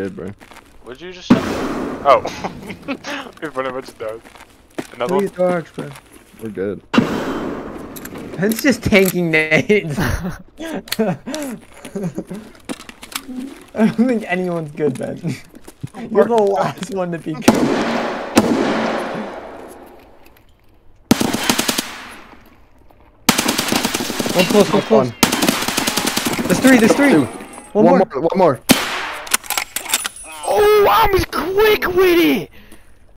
good, bro. What did you just say? Oh. We've run a bunch of dogs. Another Three one? dogs, bro. We're good. Ben's just tanking nades. I don't think anyone's good, Ben. You're the last one to be good. One close, one close. There's three, there's three. One, One more. more. One more. Was quick with it!